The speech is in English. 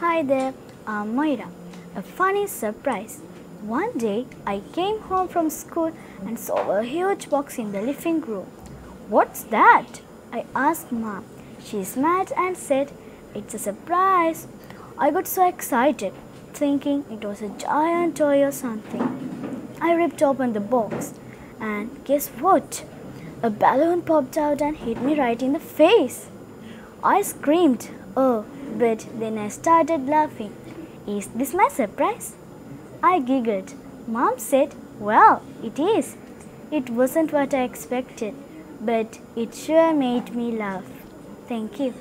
Hi there, I'm Moira. A funny surprise. One day I came home from school and saw a huge box in the living room. What's that? I asked mom. She smiled and said, It's a surprise. I got so excited, thinking it was a giant toy or something. I ripped open the box, and guess what? A balloon popped out and hit me right in the face. I screamed, oh, but then I started laughing. Is this my surprise? I giggled. Mom said, Well, it is. It wasn't what I expected, but it sure made me laugh. Thank you.